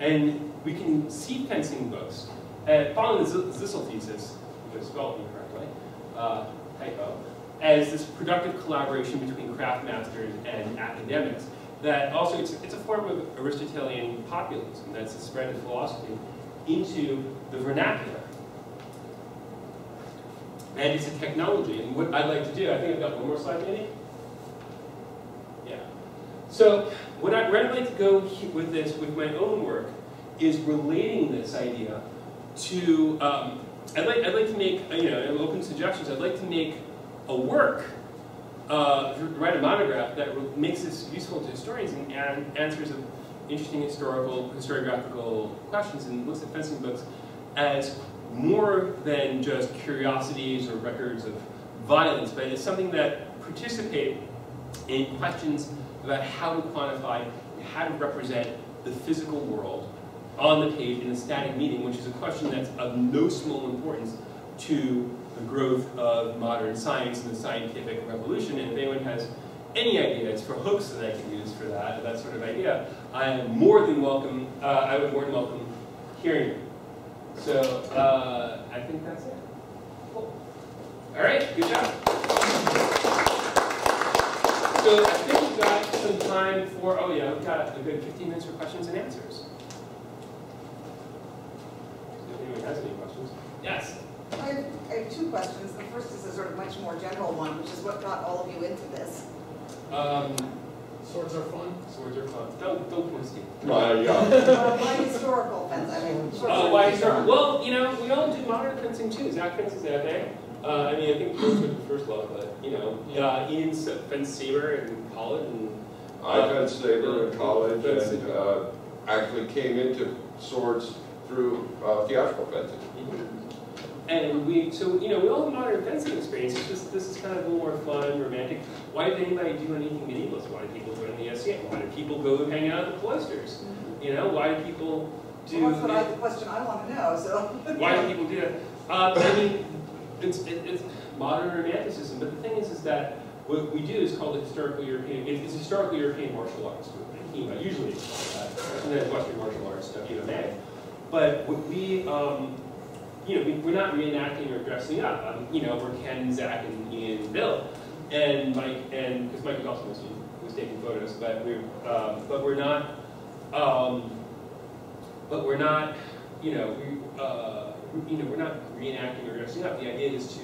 And we can see fencing books, uh, following the Zilsel thesis, which I spelled incorrectly, uh, typo, as this productive collaboration between craft masters and academics. That also, it's, it's a form of Aristotelian populism, that's a spread of philosophy into the vernacular. And it's a technology, and what I'd like to do, I think I've got one more slide maybe? Yeah. So, what I, where I'd like to go with this, with my own work, is relating this idea to, um, I'd, like, I'd like to make, you know, I'm open suggestions, I'd like to make a work, uh, write a monograph that makes this useful to historians and an- answers of interesting historical, historiographical questions and looks at fencing books as more than just curiosities or records of violence, but it's something that participate in questions about how to quantify, how to represent the physical world on the page in a static medium, which is a question that's of no small importance to the growth of modern science and the scientific revolution. And if anyone has any ideas for hooks that I can use for that, that sort of idea, I am more than welcome, uh, I would more than welcome hearing. So uh, I think that's it. Cool. All right, good job. So I think we've got some time. for, oh yeah, we've got a good 15 minutes for questions and answers. If anyone has any questions. Yes? I have, I have two questions. The first is a sort of much more general one, which is what got all of you into this? Um, Swords are fun. swords are fun. Don't, don't post it. My, uh, Uh, Why historical fence? I mean. sort of Oh, why what- start? Well, you know, we all do modern fencing too. Zach fences that day. Uh, I mean, I think those were the first love, but you know, uh, Ian s- fenced saber in college, and I fenced saber in college and, uh, actually came into swords through uh, theatrical fencing. And we, so you know, we all have modern fencing experience. It's just this is kind of a little more fun, romantic. Why did anybody do anything medievalist? Why did people join the SCA? Why did people go hang out at the cloisters? You know, why do people do? Well, that's what I, the question I want to know, so. Why do people do that? Uh, I mean, it's, it, it's modern romanticism, but the thing is, is that what we do is called the historical European, it's, it's historical European martial arts movement, usually it's called that, and then Western martial arts, stuff, UMA. But what we, um, you know, we, we're not reenacting or dressing up. Um, you know, we're Ken, Zach, and Ian, and Bill, and Mike, and because Mike was also was, was taking photos, but we're, um, but we're not, um, but we're not, you know, we, uh, you know, we're not reenacting or dressing up. The idea is to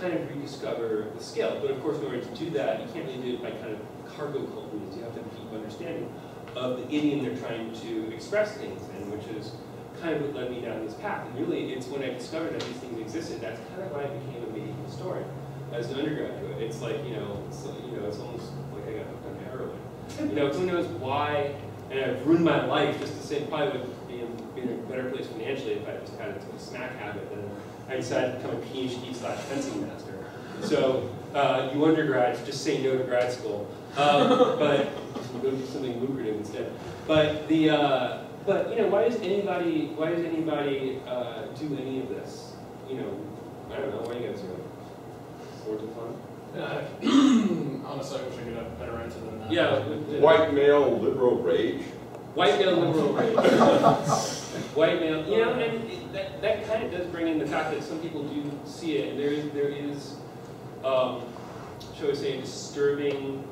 kind of rediscover the scale. But of course, in order to do that, you can't really do it by kind of cargo cult. You have to have a deep understanding of the idiom they're trying to express things in, which is kind of what led me down this path. And really, it's when I discovered that these things existed, that's kind of why I became a medieval historian as an undergraduate. It's like, you know, it's, you know, it's almost like I got hooked on heroin. You know, who knows why, and I've ruined my life just to say, probably would be in, be in a better place financially if I just had a smack habit. And I decided to become a PhD slash fencing master. So, uh, you undergrads, just say no to grad school. Um, but go do something lucrative instead. But the, uh, but you know, why does anybody, why does anybody uh, do any of this? You know, I don't know. Why do you guys do it? Swords of fun. Uh, honestly, I wish I could have a better answer than that. Yeah. White male liberal rage. White male liberal rage. White male, you know, and it, that, that kind of does bring in the fact that some people do see it, and there is, there is, um, shall we say, disturbing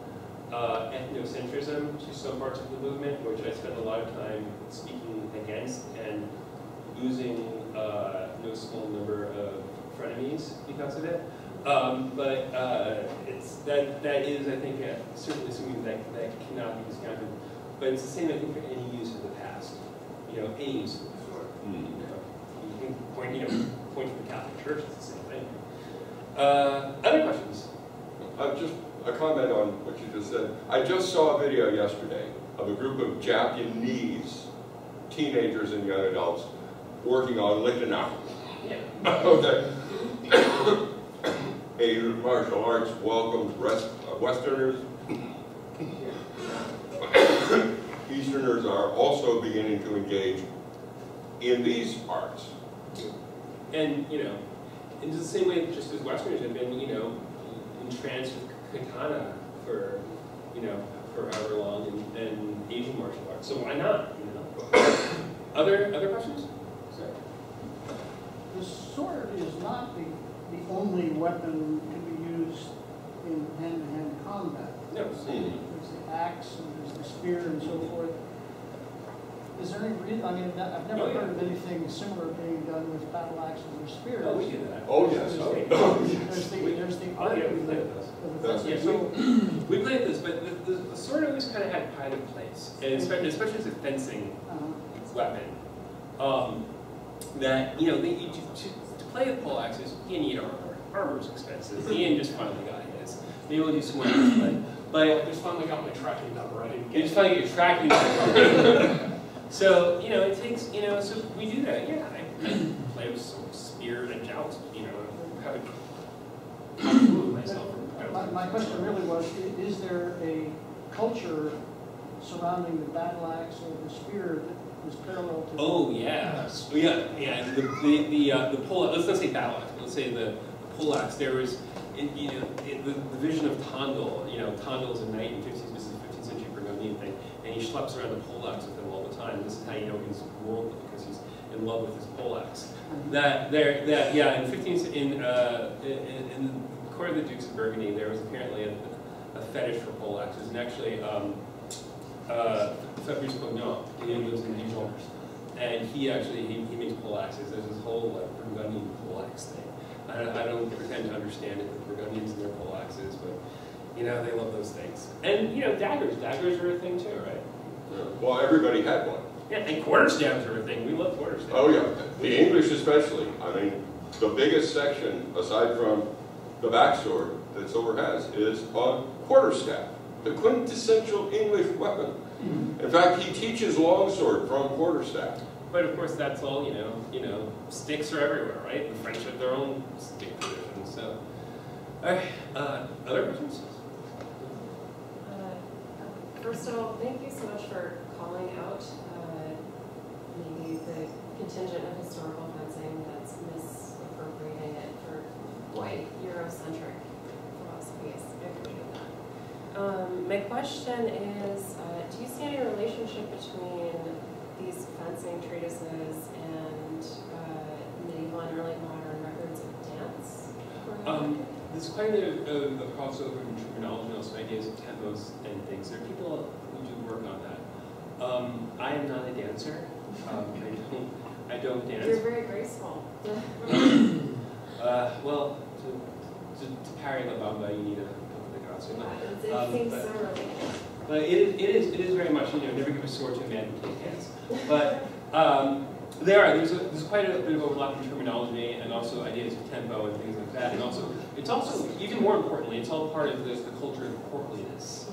uh, ethnocentrism to some parts of the movement, which I spent a lot of time speaking against and losing uh, no small number of frenemies because of it. Um, but uh, it's that that is, I think, uh, certainly something that that cannot be discounted. But it's the same, I think, for any use of the past. You know, any use of the past. You know, you can point, you know, point to the Catholic Church, it's the same thing. Uh, other questions? Uh, just a comment on what you just said. I just saw a video yesterday of a group of Japanese teenagers and young adults working on Lichtenau. Yeah. Okay. A martial arts welcomes rest, uh, Westerners. Easterners are also beginning to engage in these arts. And, you know, in the same way, that just as Westerners have been, you know, entranced with katana for, you know, for however long, and, and Asian martial arts. So why not, you know? Other, other questions? Sorry. The sword is not the, the only weapon to be used in hand-to-hand combat. No. There's the axe, and there's the spear, and so forth. Is there any reason, I mean, I've never Oh, yeah. heard of anything similar being done with battle axes or spears. Oh, we do that. Oh, yes. There's Oh, the- yes. There's the, there's the Oh, art yeah, we of play the, with those. of the That's- fencing. yeah, So, We played this, but the, the, the sword always kind of had pride of place, and especially, especially as a fencing uh, weapon. Um, that, you know, they, you, to, to play with pole axes, you need armor. Armor's expensive. Ian just finally got his. Maybe we'll do some more play. I But just finally got my tracking number. I didn't you get just finally get your tracking number. So, you know, it takes, you know, so we do that, yeah. I, I play with some spears and joust, you know, have a absolutely myself. My, my question really was, is there a culture surrounding the battle axe or the spear that is parallel to? Oh, yeah. Oh, yeah, yeah, the, the, the, uh, the pole, let's not say battle axe, let's say the pole axe, there was, in, you know, in the, the vision of Tondal, you know, Tondal's a knight in 15th, this is 15th century Burgundian thing, and he schleps around the pole axe with him all the time. This is how you know he's worldly, because he's in love with his pole axe. That, there, that, yeah, in 15th, in, uh, in, in the court of the Dukes of Burgundy, there was apparently a, a fetish for pole axes, and actually, um, uh, Fabrice Cognot, he lives in Dijon. And he actually, he, he makes poleaxes, there's this whole like Burgundian poleaxe thing. I don't, I don't pretend to understand it, the Burgundians and their poleaxes, but, you know, they love those things. And, you know, daggers, daggers are a thing too, right? Yeah. Well, everybody had one. Yeah, and quarterstaffs are a thing, we love quarterstaffs. Oh, yeah, the English especially. I mean, the biggest section, aside from the backsword that Silver has, is on quarterstaff, the quintessential English weapon. In fact, he teaches longsword from quarterstaff. But of course, that's all, you know, you know, sticks are everywhere, right? The French have their own stick tradition, so. All right, uh, other questions? First of all, thank you so much for calling out uh, maybe the contingent of historical fencing that's misappropriating it for white Eurocentric philosophies. I appreciate that. Um, My question is, uh, do you see any relationship between these fencing treatises and uh, medieval and early modern records of dance? Um, there's quite a, a, a crossover in terminology, also ideas of tempos and things. There are people who do work on that. Um, I am not a dancer. Um, I don't, I don't dance. You're very graceful. Uh, well, to, to, to parry La Bamba, you need a couple of. It Um, but- so. But it is, it is, it is very much, you know, never give a sword to a man who can't dance. But um, there are, there's, a, there's quite a bit of overlap in terminology and also ideas of tempo and things like that. And also, it's also, even more importantly, it's all part of this, the culture of courtliness.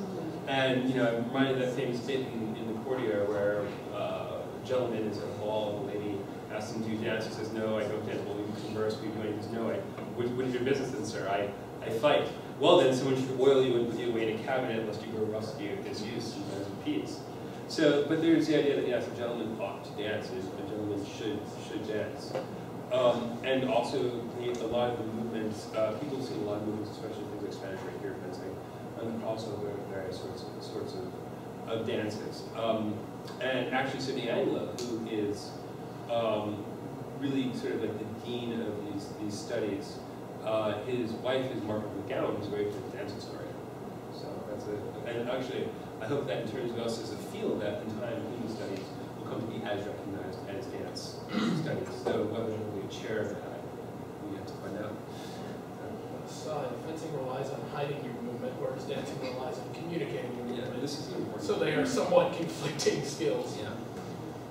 And, you know, I'm reminded of that famous bit in, in the courtier where uh, a gentleman is at a ball and the lady asks him, do you dance? He says, no, I don't dance. Well, we converse, we do anything. He says, no, I, what, what is your business then, sir? I, I fight. Well then, someone should oil you and put you away in a cabinet lest you grow rusty or disuse and lose peace. So, but there's the idea that yes, a gentleman ought to dance, and a gentleman should should dance. Um, and also, the, a lot of the movements, uh, people see a lot of movements, especially things like Spanish rapier fencing, and crossover of various sorts of, sorts of, of dances. Um, and actually, Sydney Anglo, who is um, really sort of like the dean of these, these studies, uh, his wife is Margaret McGowan, who's a very good dance historian. So that's a, and actually, I hope that in terms of us as a field that in time human studies will come to be as recognized as dance studies. So whether it be a chair of that, we have to find out. Aside, fencing relies on hiding your movement, whereas dancing relies on communicating your Yeah, movement. this is important. So they are somewhat conflicting skills. Yeah,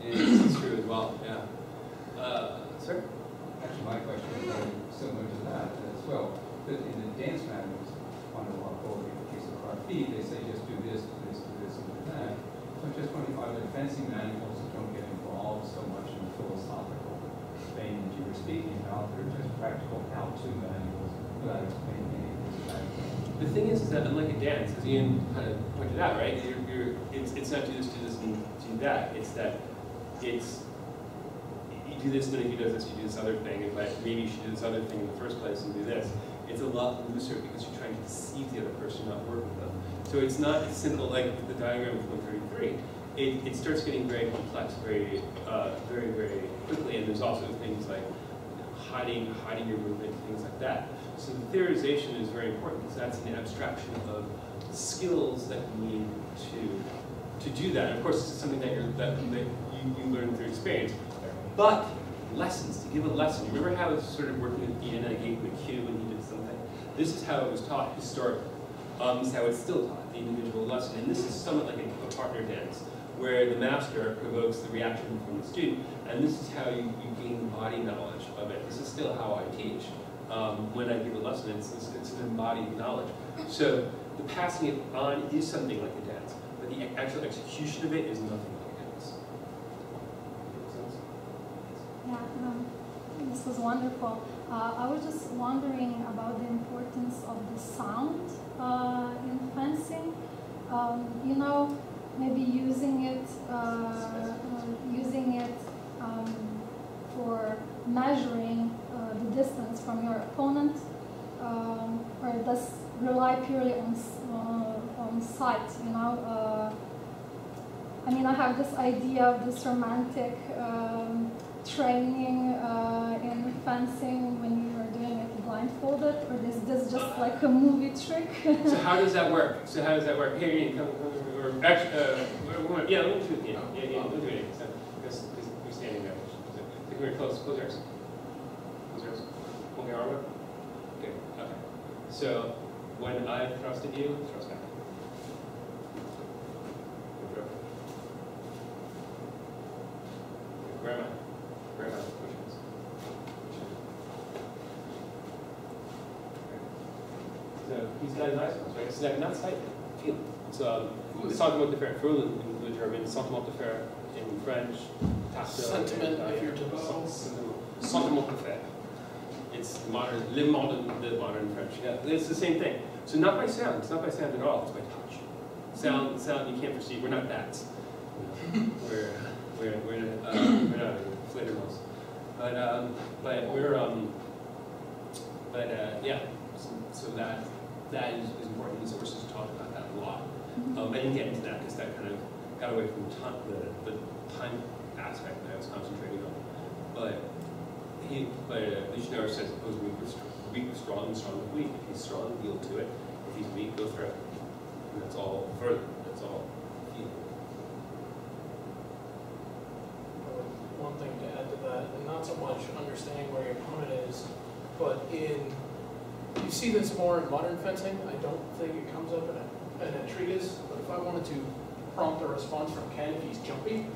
Yeah, this is true as well, yeah. Uh, sir? Actually, my question is very similar to that as well. But in the dance manuals, on the walk over in the case of our feet, they say just do this, do this, do this, and do that. So I'm just wondering, are there fencing manuals that don't get involved so much in the philosophical vein that you were speaking about? They're just practical how-to manuals The thing is, is that unlike a dance, as Ian kind of pointed out, right? You're, you're, it's, it's not do this, do this, and do that. It's that it's you do this, then if he does this, you do this other thing, and like maybe you should do this other thing in the first place and do this. It's a lot looser because you're trying to deceive the other person, not work with them. So it's not as simple like the diagram of 133. It, it starts getting very complex very, uh, very, very quickly, and there's also things like hiding, hiding your movement, things like that. So the theorization is very important because that's an abstraction of skills that you need to, to do that. And of course, is something that, you're, that, that you, you learn through experience. But lessons, to give a lesson. You Remember how it's sort of working with Ian and I gave him a cue when he did something? This is how it was taught historically. Um, this is how it's still taught, the individual lesson. And this is somewhat like a, a partner dance, where the master provokes the reaction from the student, and this is how you, you gain body knowledge of it. This is still how I teach. Um, when I give a lesson, it's, it's, it's an embodied knowledge. So the passing it on is something like a dance, but the actual execution of it is nothing like a dance. Yeah, um, this was wonderful. Uh, I was just wondering about the importance of the sound uh, in fencing. Um, you know, maybe using it, uh, uh, using it um, for measuring the distance from your opponent, um, or does rely purely on uh, on sight. You know. Uh, I mean, I have this idea of this romantic um, training uh, in fencing when you are doing it blindfolded, or is this just like a movie trick? So how does that work? So how does that work? Here, Ian, come, or actually, uh, yeah, me do it, yeah, yeah, yeah, don't do it, because, you're standing there. So, Come here, close, close yours. Close yours. Hold your arm up. Good, okay. So, when I thrust at you, thrust back. Good throw. Where am I? Where am I? Which ones? Which one? Okay. So, he's got his eyes closed, right? It's not, not sight, feel. So, um, it's Sentiment du fer, Fühlen in the German, Sentiment du fer in French, Tasso in Sentiment of your Italian, devote. Sentiment- Sentiment du fer. It's modern, le modern, the modern French. Yeah, it's the same thing. So not by sound. It's not by sound at all. It's by touch. Sound, sound you can't perceive. We're not bats. We're we're we're, uh, we're not fledermaus. But um, but we're um, but uh, yeah. So, so that that is, is important. The sources talk about that a lot. Um, I didn't get into that because that kind of got away from time, the, the time aspect that I was concentrating on. But he, but uh, Lichtenauer says opposed weak with, weak with strong and strong with weak. If he's strong, yield to it. If he's weak, go through it. And that's all further. That's all feel. One thing to add to that, and not so much understanding where your opponent is, but in, you see this more in modern fencing. I don't think it comes up in a, in a treatise, but if I wanted to prompt a response from Ken if he's jumpy,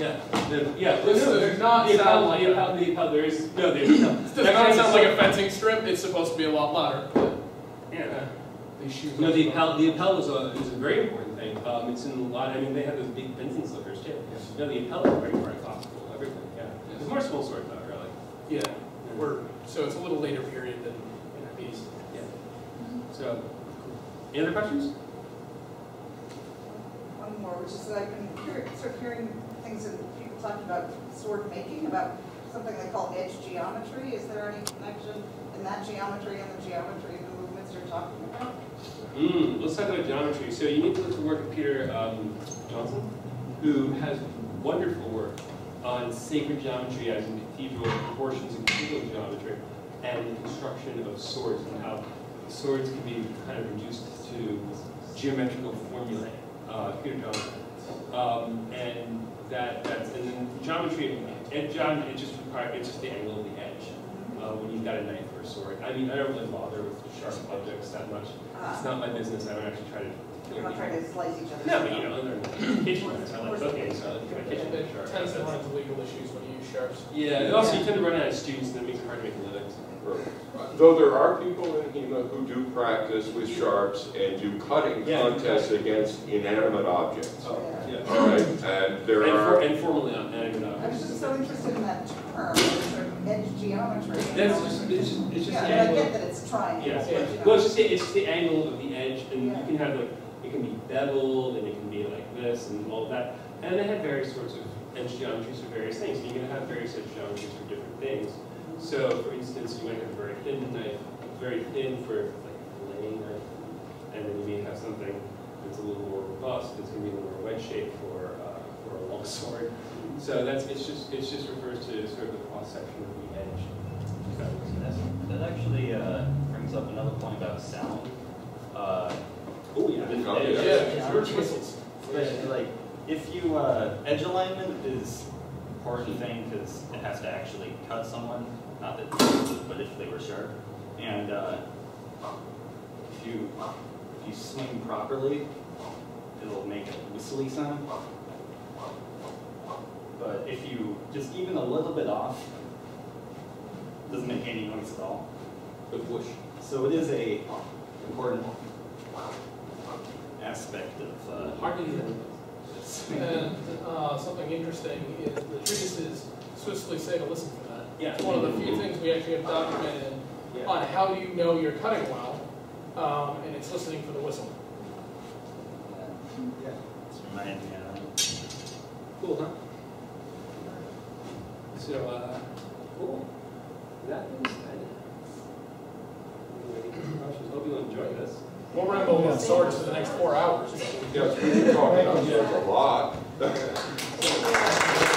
Yeah, the, yeah. This no, does not the sound appel- like the that. the appel- there is, no, there's, no. this does not sound like a fencing strip. It's supposed to be a lot louder. Yeah. These shoes. No, the strong. appel, the appel is a, is a very important thing. Um, it's in a lot, I mean, they have those big fencing slippers too. No, the appel is very, very thoughtful, everything, yeah. It's more small sword though, really. Yeah, we're, so it's a little later period than these. Yeah. So, any other questions? One more, which is that I've been sort of hearing things and people talking about sword making, about something they call edge geometry. Is there any connection in that geometry and the geometry of the movements you're talking about? Mm, let's talk about geometry. So you need to look at the work of Peter um, Johnsson, who has wonderful work on sacred geometry as in cathedral proportions and cathedral geometry, and the construction of swords and how swords can be kind of reduced to geometrical formulae. Uh, Peter Johnsson, um, and that that's and then geometry. And geometry, it just requires it's just the angle of the edge uh, when you've got a knife or a sword. I mean, I don't really bother with sharp objects that much. It's not my business. I don't actually try to kill I'm not trying to slice each other's. No, but you know, other than kitchen knives, I like cooking, so I like my kitchen It knife sharp. tends to run into legal issues when you use sharps. Yeah, and also you tend to run out of students, and it makes it hard to make a living. Though there are people in HEMA who do practice with sharps and do cutting Yeah. contests against inanimate objects. Oh, yeah. All right, and there And, for, are, and formally not, not even I was just so interested in that term, sort of edge geometry. That's just, it's just, it's just Yeah, the but I angle. get that it's triangles, Yeah, but, you know. well, it's just the, it's just the angle of the edge, and you Yeah. can have like, it can be beveled, and it can be like this, and all that. And they have various sorts of edge geometries for various things, and you can have various edge geometries for different things. So, for instance, you might have a very thin knife, very thin for like a filleting knife, and then you may have something that's a little more robust, that's gonna be a little more wedge shaped for, uh, for a long sword. So that's, it's just, it just refers to sort of the cross section of the edge. That. That's- That actually uh, brings up another point about sound. Uh, Oh, yeah. Oh, yeah. Yeah, George whistles. but, Like, if you, uh, edge alignment is an important thing because it has to actually cut someone, not that, but if they were sharp. And uh, if you, if you swing properly, it'll make a whistly sound. But if you just even a little bit off, doesn't make any noise at all. But whoosh. So it is a important aspect of uh, Hardly even. And uh, something interesting is the treatises swiftly say to listen for that. Yeah. It's one of the few things we actually have documented Yeah. on how do you know you're cutting well, um, and it's listening for the whistle. Yeah. It's reminding me of that. Cool, huh? So, uh, cool. That was kind of. Hope you enjoyed this. We'll ramble on swords for the next four hours. yes, we can talk about a lot.